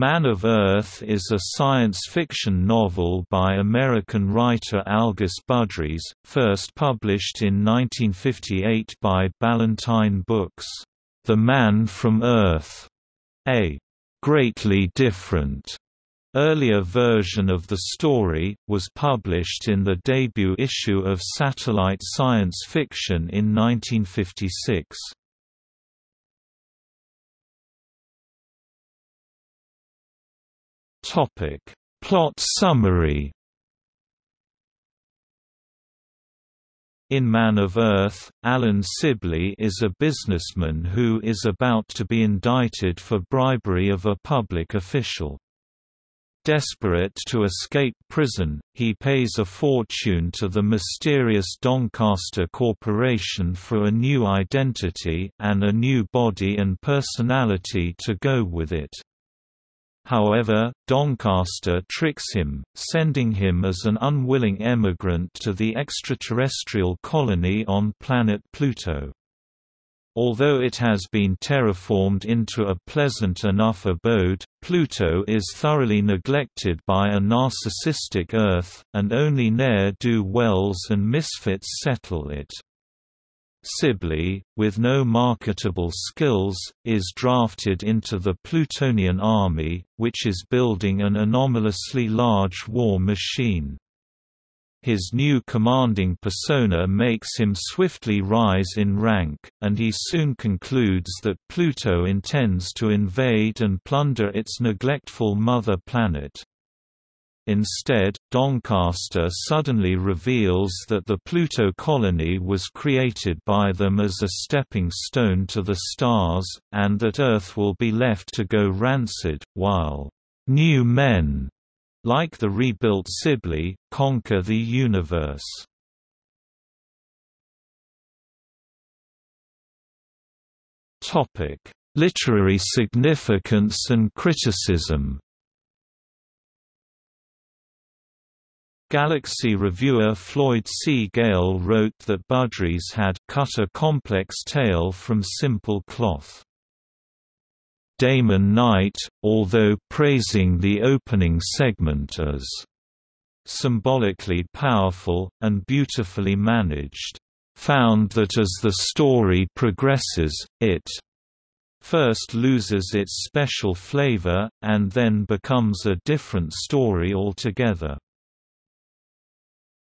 Man of Earth is a science fiction novel by American writer Algis Budrys, first published in 1958 by Ballantine Books. The Man from Earth, a greatly different earlier version of the story, was published in the debut issue of Satellite Science Fiction in 1956. Topic. Plot summary In Man of Earth, Alan Sibley is a businessman who is about to be indicted for bribery of a public official. Desperate to escape prison, he pays a fortune to the mysterious Doncaster Corporation for a new identity, and a new body and personality to go with it. However, Doncaster tricks him, sending him as an unwilling emigrant to the extraterrestrial colony on planet Pluto. Although it has been terraformed into a pleasant enough abode, Pluto is thoroughly neglected by a narcissistic Earth, and only ne'er-do-wells and misfits settle it. Sibley, with no marketable skills, is drafted into the Plutonian Army, which is building an anomalously large war machine. His new commanding persona makes him swiftly rise in rank, and he soon concludes that Pluto intends to invade and plunder its neglectful mother planet. Instead, Doncaster suddenly reveals that the Pluto colony was created by them as a stepping stone to the stars, and that Earth will be left to go rancid, while new men, like the rebuilt Sibley, conquer the universe. Literary significance and criticism Galaxy reviewer Floyd C. Gale wrote that Budrys had cut a complex tale from simple cloth. Damon Knight, although praising the opening segment as symbolically powerful, and beautifully managed, found that as the story progresses, it first loses its special flavor, and then becomes a different story altogether.